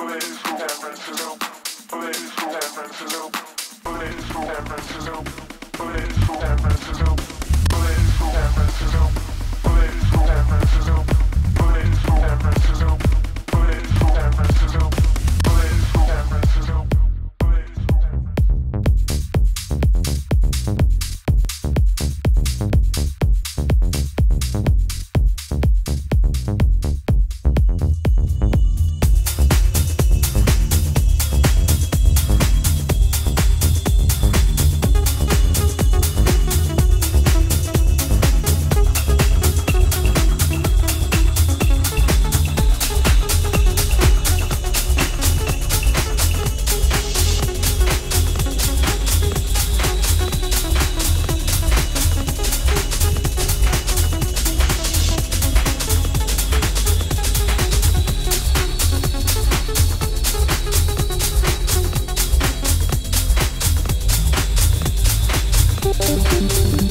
Let's go. Let's go. Thank